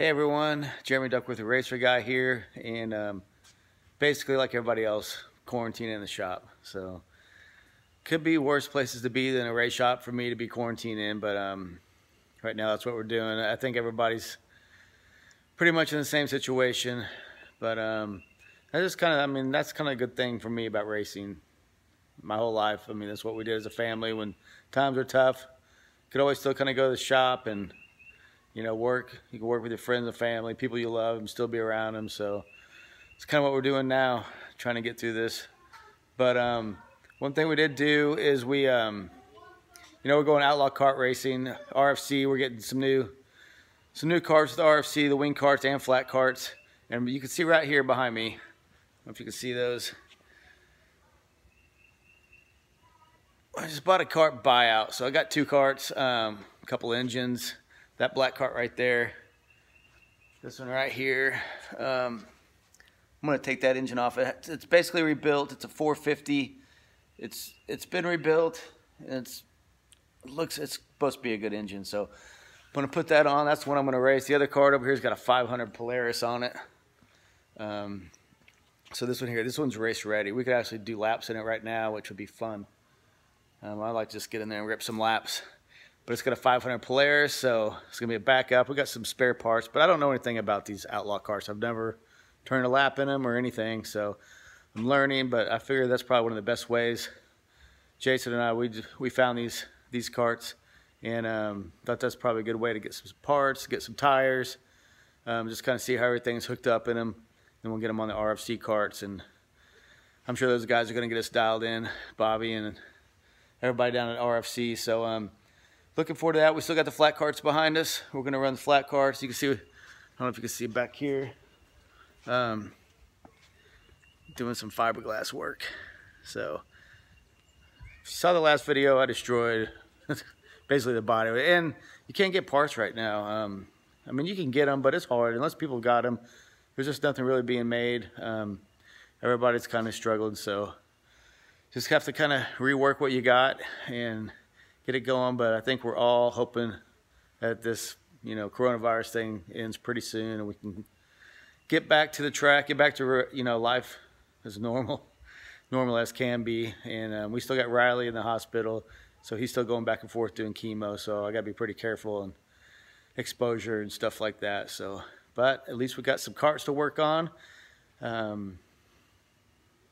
Hey everyone, Jeremy Duckworth, the racer guy here, and um, basically like everybody else, quarantining in the shop. So could be worse places to be than a race shop for me to be quarantined in, but um, right now that's what we're doing. I think everybody's pretty much in the same situation, but um, that's just kind of, I mean, that's kind of a good thing for me about racing. My whole life, I mean, that's what we did as a family when times were tough. Could always still kind of go to the shop and you know, work. You can work with your friends and family, people you love, and still be around them. So it's kind of what we're doing now, trying to get through this. But um, one thing we did do is we, um, you know, we're going outlaw kart racing, RFC. We're getting some new, some new karts with RFC, the wing karts and flat karts. And you can see right here behind me. If you can see those. I just bought a kart buyout, so I got two karts, um, a couple engines that black kart right there. This one right here. Um, I'm gonna take that engine off. It's basically rebuilt. It's a 450. It's it's been rebuilt. It's it looks it's supposed to be a good engine. So I'm gonna put that on. That's what I'm gonna race. The other kart over here's got a 500 Polaris on it. Um, so this one here, this one's race ready. We could actually do laps in it right now, which would be fun. Um, I like to just get in there and rip some laps but it's got a 500 Polaris, so it's gonna be a backup. We got some spare parts, but I don't know anything about these outlaw cars. I've never turned a lap in them or anything, so I'm learning. But I figure that's probably one of the best ways. Jason and I, we we found these these karts, and um, thought that's probably a good way to get some parts, get some tires, um, just kind of see how everything's hooked up in them. Then we'll get them on the RFC karts, and I'm sure those guys are gonna get us dialed in, Bobby and everybody down at RFC. So. Um, looking forward to that. We still got the flat karts behind us. We're going to run the flat karts. You can see, I don't know if you can see back here, um, doing some fiberglass work. So, if you saw the last video, I destroyed basically the body. And you can't get parts right now. Um, I mean, you can get them, but it's hard. Unless people got them, there's just nothing really being made. Um, everybody's kind of struggling, so just have to kind of rework what you got and get it going. But I think we're all hoping that this, you know, coronavirus thing ends pretty soon and we can get back to the track, get back to, you know, life as normal, normal as can be. And um, we still got Riley in the hospital. So he's still going back and forth doing chemo. So I got to be pretty careful and exposure and stuff like that. So, but at least we got some karts to work on. Um,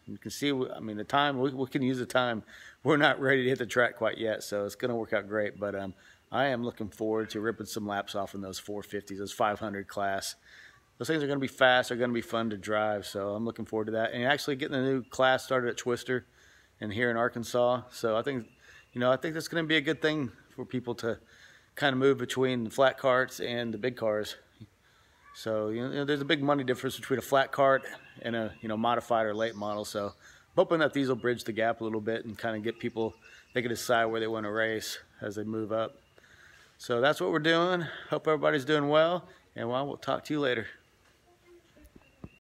you can see, I mean, the time, we, we, can use the time. We're not ready to hit the track quite yet, so it's going to work out great. But um, I am looking forward to ripping some laps off in those 450s, those 500 class. Those things are going to be fast. They're going to be fun to drive, so I'm looking forward to that. And actually getting a new class started at Twister and here in Arkansas. So I think, you know, I think that's going to be a good thing for people to kind of move between the flat karts and the big cars. So you know, there's a big money difference between a flat kart and a you know modified or late model. So I'm hoping that these will bridge the gap a little bit and kind of get people they can decide where they want to race as they move up. So that's what we're doing. Hope everybody's doing well, and well, we'll talk to you later.